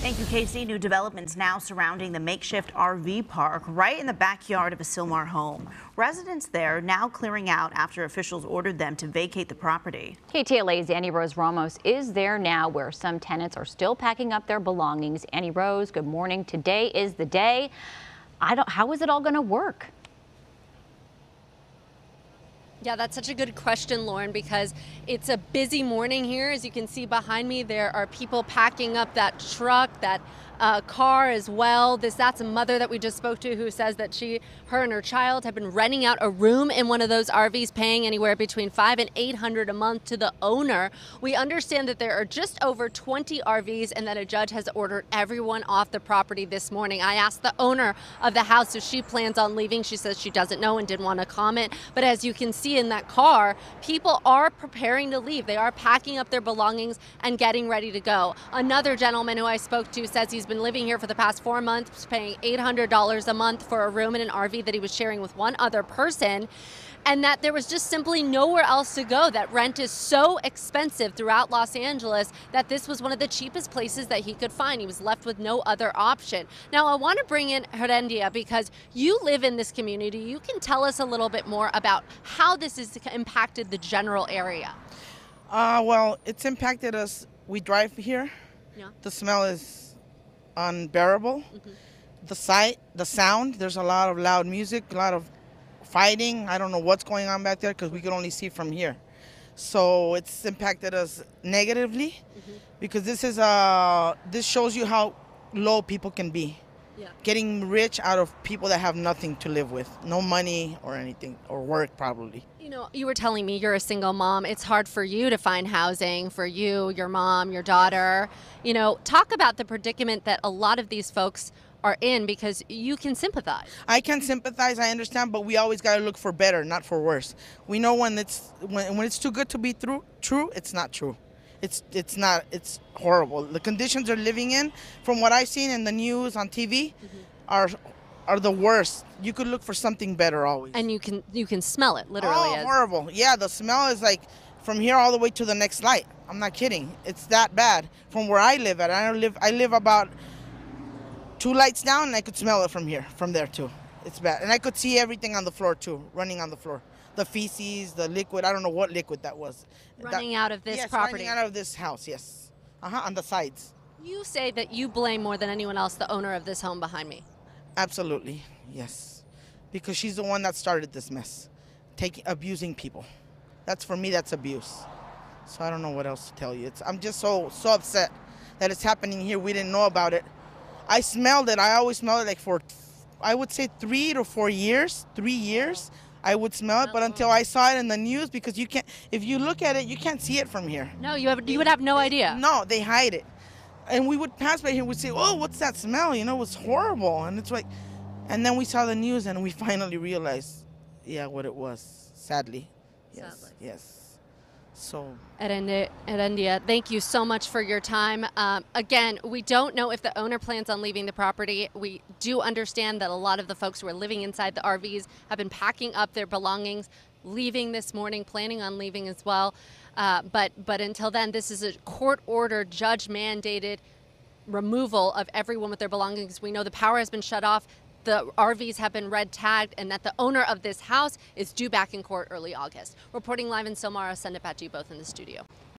Thank you, Casey. New developments now surrounding the makeshift RV park right in the backyard of a Sylmar home. Residents there now clearing out after officials ordered them to vacate the property. KTLA's Annie Rose Ramos is there now where some tenants are still packing up their belongings. Annie Rose, good morning. Today is the day. I don't, how is it all going to work? Yeah, that's such a good question, Lauren, because it's a busy morning here. As you can see behind me, there are people packing up that truck, that uh, car as well. This that's a mother that we just spoke to who says that she, her and her child have been renting out a room in one of those RVs, paying anywhere between five and eight hundred a month to the owner. We understand that there are just over 20 RVs and that a judge has ordered everyone off the property this morning. I asked the owner of the house if she plans on leaving. She says she doesn't know and didn't want to comment. But as you can see in that car, people are preparing to leave. They are packing up their belongings and getting ready to go. Another gentleman who I spoke to says he's been living here for the past four months, paying $800 a month for a room in an RV that he was sharing with one other person and that there was just simply nowhere else to go. That rent is so expensive throughout Los Angeles that this was one of the cheapest places that he could find. He was left with no other option. Now, I want to bring in Herendia because you live in this community. You can tell us a little bit more about how this has impacted the general area. Uh, well, it's impacted us. We drive here. Yeah. The smell is unbearable. Mm-hmm. The sight, the sound. There's a lot of loud music, a lot of fighting. I don't know what's going on back there because we can only see from here. So it's impacted us negatively mm-hmm. because this is uh this shows you how low people can be. Yeah. Getting rich out of people that have nothing to live with, no money or anything, or work probably. You know, you were telling me you're a single mom. It's hard for you to find housing for you, your mom, your daughter. You know, talk about the predicament that a lot of these folks are in because you can sympathize. I can sympathize, I understand, but we always got to look for better, not for worse. We know when it's when, when it's too good to be true, true, it's not true. It's it's not it's horrible. The conditions they're living in, from what I've seen in the news on TV, mm-hmm. are are the worst. You could look for something better always. And you can you can smell it literally. Oh, as... horrible! Yeah, the smell is like from here all the way to the next light. I'm not kidding. It's that bad from where I live at. I live I live about two lights down, and I could smell it from here, from there too. It's bad, and I could see everything on the floor too, running on the floor. The feces, the liquid. I don't know what liquid that was. Running that, out of this yes, property. running out of this house. Yes. Uh huh. On the sides. You say that you blame more than anyone else the owner of this home behind me. Absolutely, yes, because she's the one that started this mess, taking abusing people. That's for me. That's abuse. So I don't know what else to tell you. It's, I'm just so so upset that it's happening here. We didn't know about it I smelled it. I always smelled it like for, I would say three to four years, three years. I would smell it, but until uh-huh. I saw it in the news, because you can't, if you look at it, you can't see it from here. No, you have, you would have no idea. No, they hide it, and we would pass by here. We'd say, "Oh, what's that smell?" You know, it was horrible, and it's like, and then we saw the news, and we finally realized, yeah, what it was. Sadly, yes, Sadly. yes. So, Erendia, thank you so much for your time. Um, again, we don't know if the owner plans on leaving the property. We do understand that a lot of the folks who are living inside the RVs have been packing up their belongings, leaving this morning, planning on leaving as well. Uh, but but until then, this is a court-ordered, judge-mandated removal of everyone with their belongings. We know the power has been shut off the RVs have been red tagged and that the owner of this house is due back in court early August. Reporting live in Sylmar, I'll send it back to you both in the studio.